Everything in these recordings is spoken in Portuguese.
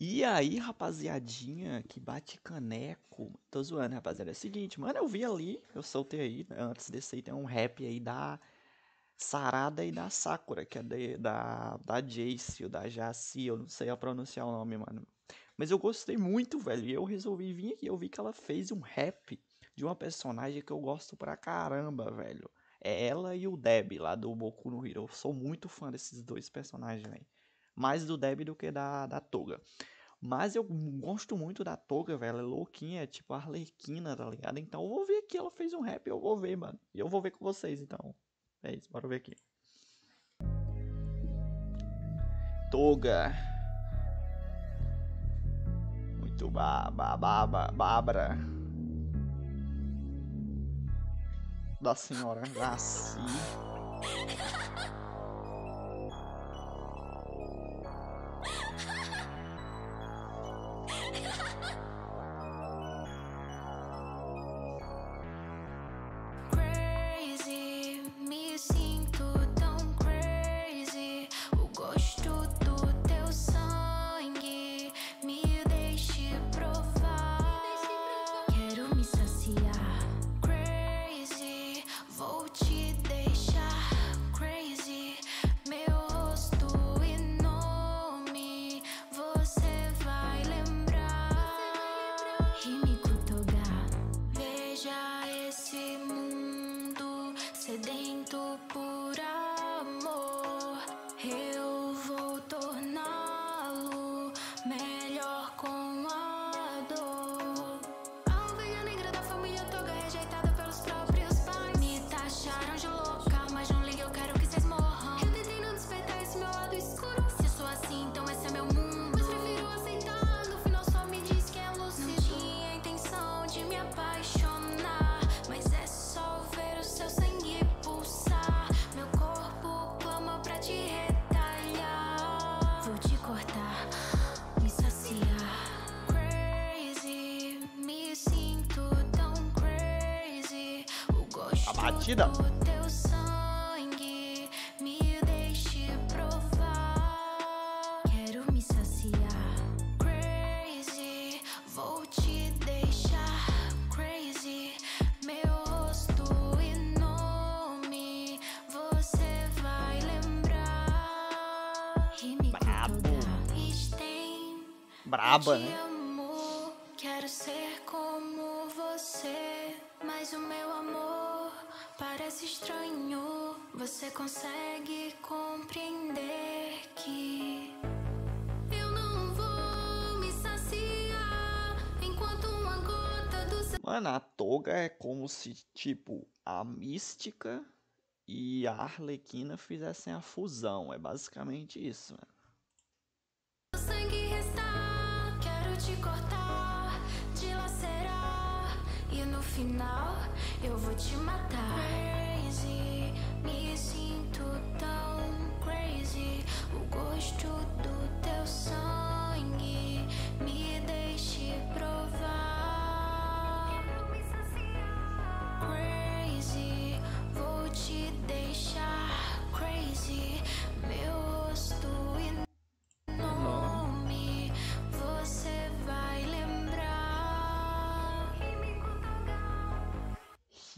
E aí, rapaziadinha, que bate caneco. Tô zoando, rapaziada. É o seguinte, mano, eu vi ali, eu soltei aí, né, antes desse aí tem um rap aí da Sarada e da Sakura, que é de, da, da Jace ou da Jaci, eu não sei a pronunciar o nome, mano. Mas eu gostei muito, velho, e eu resolvi vir aqui, eu vi que ela fez um rap de uma personagem que eu gosto pra caramba, velho. É ela e o Deb, lá do Boku no Hero. Eu sou muito fã desses dois personagens, velho. Mais do Deb do que da, da Toga. Mas eu gosto muito da Toga, velho. É louquinha, é tipo Arlequina, tá ligado? Então eu vou ver aqui. Ela fez um rap, eu vou ver, mano. E eu vou ver com vocês, então. É isso, bora ver aqui. Toga. Muito baba, baba, babra. Da senhora Nasci. Brabo. Tem Braba, te né? Parece estranho. Você consegue compreender que eu não vou me saciar enquanto uma gota do Mano, a Toga é como se, tipo, a Mística e a Arlequina fizessem a fusão. É basicamente isso, mano. sangue restar. Quero te cortar, e no final eu vou te matar. Crazy, me sinto tão crazy.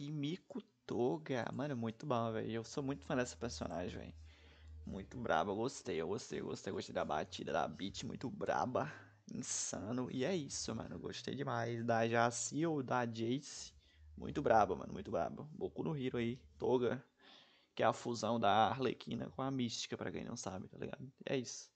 Himiko Toga. Mano, muito bom, velho. Eu sou muito fã dessa personagem, velho. Muito braba, eu gostei, eu gostei, eu gostei, gostei da batida, da beat, muito braba, insano. E é isso, mano, gostei demais. Da Jaci ou da Jace, muito braba, mano, muito braba. Boku no Hero aí, Toga, que é a fusão da Arlequina com a Mística, pra quem não sabe, tá ligado? É isso.